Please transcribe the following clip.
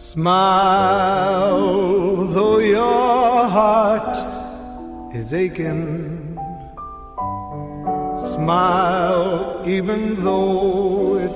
Smile, though your heart is aching. Smile, even though it's.